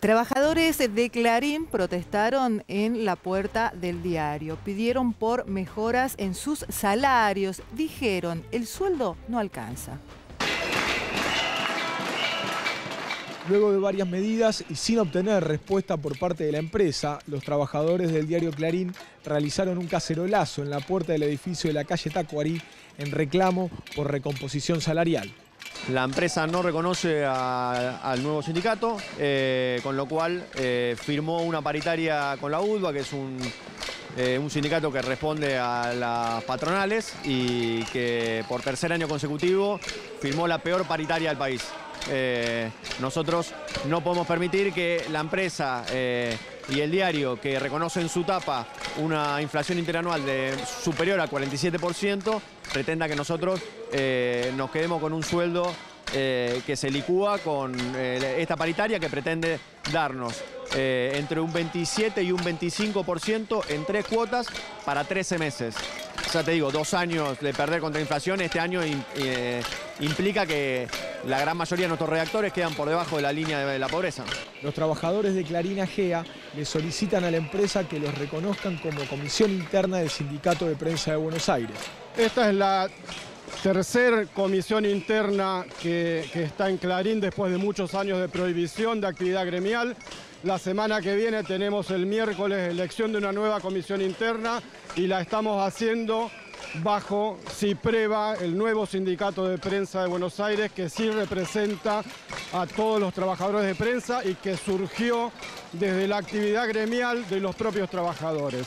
Trabajadores de Clarín protestaron en la puerta del diario. Pidieron por mejoras en sus salarios. Dijeron, el sueldo no alcanza. Luego de varias medidas y sin obtener respuesta por parte de la empresa, los trabajadores del diario Clarín realizaron un cacerolazo en la puerta del edificio de la calle Tacuarí en reclamo por recomposición salarial. La empresa no reconoce al nuevo sindicato, eh, con lo cual eh, firmó una paritaria con la UDBA, que es un, eh, un, sindicato que responde a las patronales y que por tercer año consecutivo firmó la peor paritaria del país. Nosotros no podemos permitir que la empresa y el diario, que reconoce en su tapa una inflación interanual de superior al 47%, pretenda que nosotros eh, nos quedemos con un sueldo eh, que se licúa con eh, esta paritaria que pretende darnos entre un 27 y un 25% en tres cuotas para 13 meses. Ya te digo, dos años de perder contra inflación, este año implica que la gran mayoría de nuestros reactores quedan por debajo de la línea de la pobreza. Los trabajadores de Clarina Gea le solicitan a la empresa que los reconozcan como comisión interna del Sindicato de Prensa de Buenos Aires. Esta es la tercera comisión interna que, que está en Clarín después de muchos años de prohibición de actividad gremial. La semana que viene tenemos el miércoles elección de una nueva comisión interna y la estamos haciendo bajo CIPREVA, el nuevo sindicato de prensa de Buenos Aires, que sí representa a todos los trabajadores de prensa y que surgió desde la actividad gremial de los propios trabajadores.